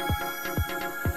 Thank you.